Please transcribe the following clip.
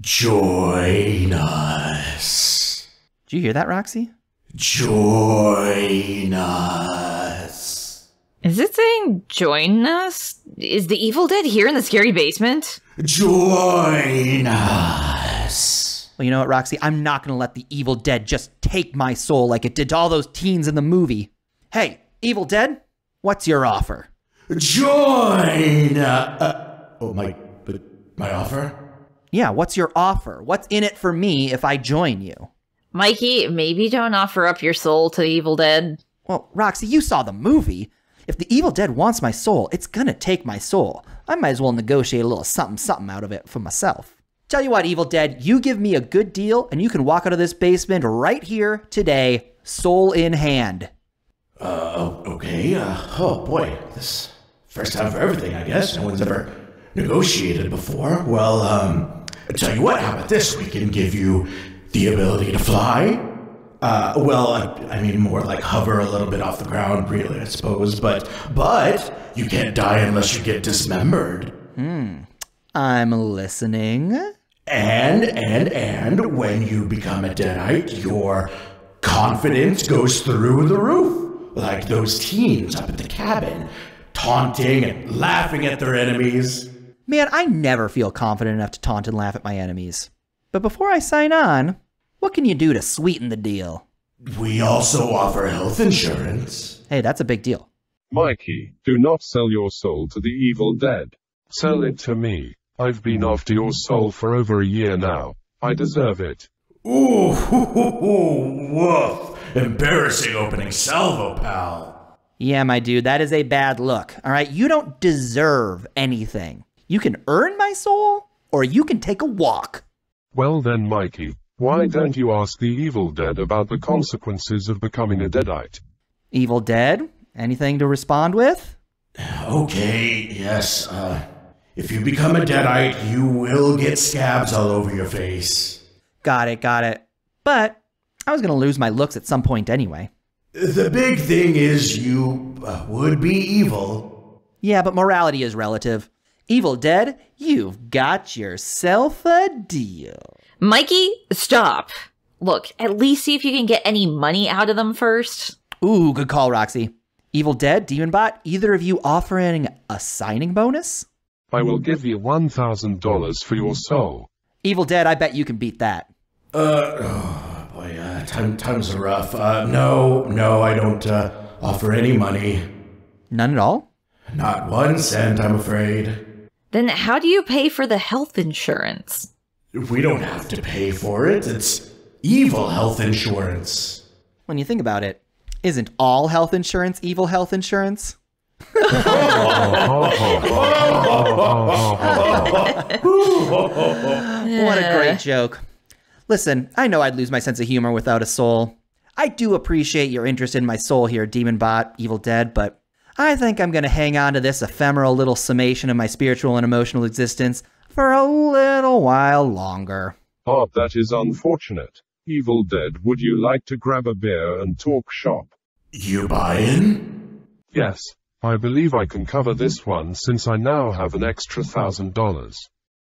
Join us. Did you hear that, Roxy? Join us. Is it saying join us? Is the Evil Dead here in the scary basement? Join us. Well, you know what, Roxy? I'm not going to let the Evil Dead just take my soul like it did to all those teens in the movie. Hey, Evil Dead, what's your offer? Join. Uh, uh, oh my, but my offer. Yeah, what's your offer? What's in it for me if I join you? Mikey, maybe don't offer up your soul to the Evil Dead. Well, Roxy, you saw the movie. If the Evil Dead wants my soul, it's gonna take my soul. I might as well negotiate a little something something out of it for myself. Tell you what, Evil Dead, you give me a good deal and you can walk out of this basement right here today, soul in hand. Uh, oh, okay. Uh, oh boy, this first time for everything, I guess. No one's ever negotiated before. Well, um, I tell you what. How about this? We can give you the ability to fly. Uh, well, I, I mean, more like hover a little bit off the ground, really, I suppose. But, but you can't die unless you get dismembered. Hmm. I'm listening. And, and, and when you become a deadite, your confidence goes through the roof. Like those teens up at the cabin, taunting and laughing at their enemies. Man, I never feel confident enough to taunt and laugh at my enemies. But before I sign on, what can you do to sweeten the deal? We also offer health insurance. Hey, that's a big deal. Mikey, do not sell your soul to the evil dead. Sell it to me. I've been after your soul for over a year now. I deserve it. Ooh, hoo, hoo, hoo, woof. Embarrassing opening salvo, pal. Yeah, my dude, that is a bad look. All right, you don't deserve anything. You can earn my soul, or you can take a walk. Well then, Mikey, why don't you ask the evil dead about the consequences of becoming a deadite? Evil Dead, anything to respond with? Okay, yes, uh, if you become a deadite, you will get scabs all over your face. Got it, got it. But I was gonna lose my looks at some point anyway. The big thing is you uh, would be evil. Yeah, but morality is relative. Evil Dead, you've got yourself a deal. Mikey, stop. Look, at least see if you can get any money out of them first. Ooh, good call, Roxy. Evil Dead, Demonbot, either of you offering a signing bonus? I will give you $1,000 for your soul. Evil Dead, I bet you can beat that. Uh, oh boy, uh, time, times are rough. Uh, no, no, I don't uh, offer any money. None at all? Not one cent, I'm afraid. Then how do you pay for the health insurance? We don't have to pay for it. It's evil health insurance. When you think about it, isn't all health insurance evil health insurance? What a great joke. Listen, I know I'd lose my sense of humor without a soul. I do appreciate your interest in my soul here, Demon Bot, Evil Dead, but I think I'm going to hang on to this ephemeral little summation of my spiritual and emotional existence for a little while longer. Ah, that is unfortunate. Evil dead, would you like to grab a beer and talk shop? You buy-in? Yes, I believe I can cover this one since I now have an extra thousand dollars.